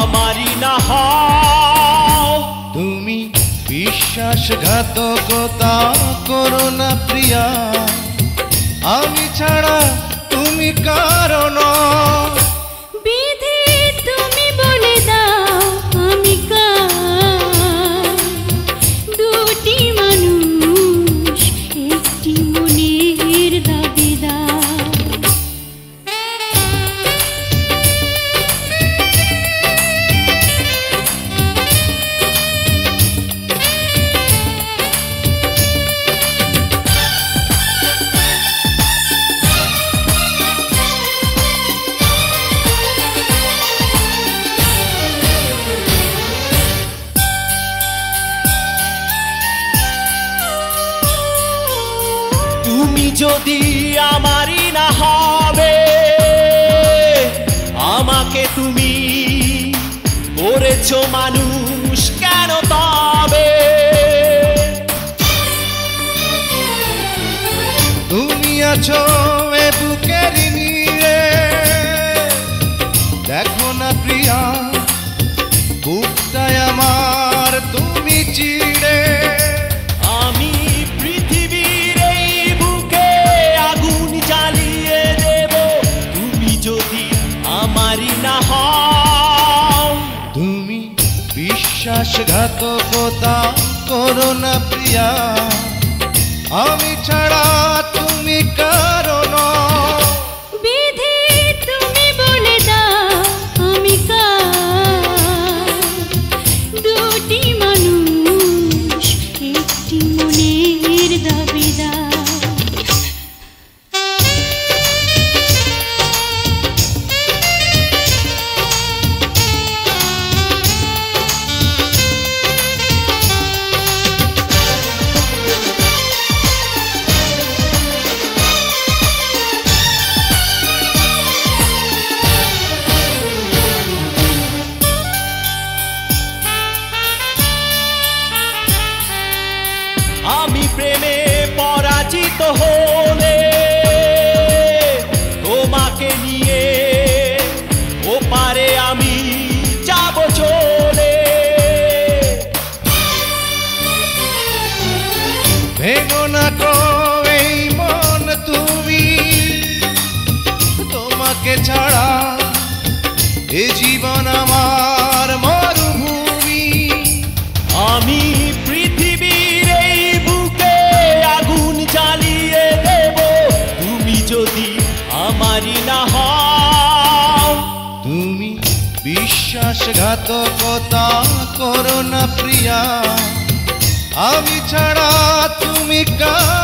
আমারই না হও। তুমি বিশ্বাসঘাতকতা করো না প্রিয়া। আমি ছাড়া তুমি কারণ তুমি যদি আমারই না হবে, আমাকে তুমি করেছ মানুষ কেন তবে? তুমি আছো এ বুকের নিয়ে দেখো না প্রিয়া, বুকটায় আমার তুমি চিড়ে। বিশ্বাসঘাতকতা করো না প্রিয়া। আমি ছাড়া তুমি হলে তোমাকে নিয়ে ওপারে আমি যাব চলে। ভেঙো না তো এই মন তুমি তোমাকে ছাড়া এ জীবন আমার মরুভূমি। আমি বিশ্বাসঘাতকতা করো না প্রিয়া। আমি ছাড়া তুমি কারণ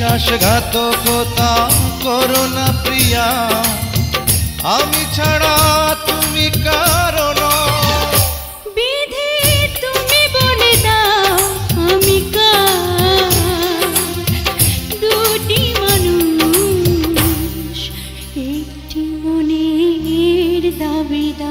বিশ্বাসঘাতকতা করো না প্রিয়া। আমি ছাড়া তুমি কারণ বিধি তুমি বলে দাও, আমি দুটি মানুষ, একটি মনের দাবিদা